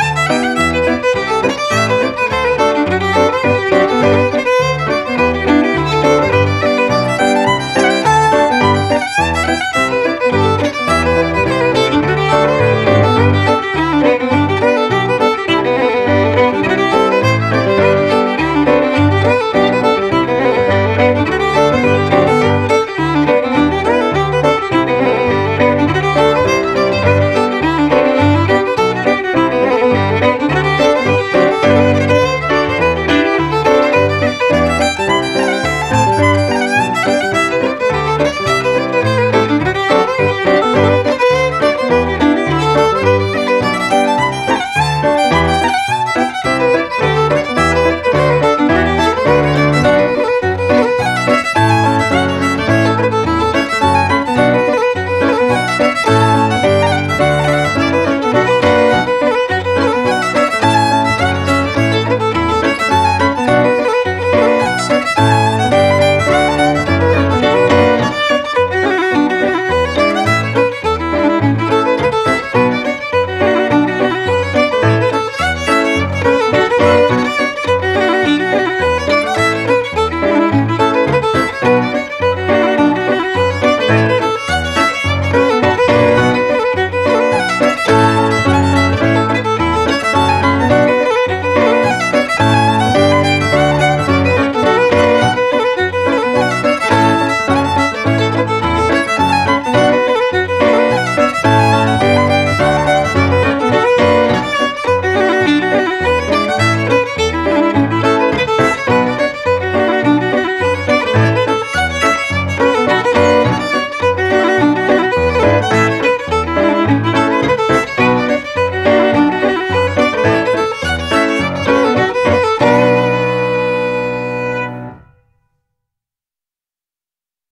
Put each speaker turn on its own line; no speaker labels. Yeah.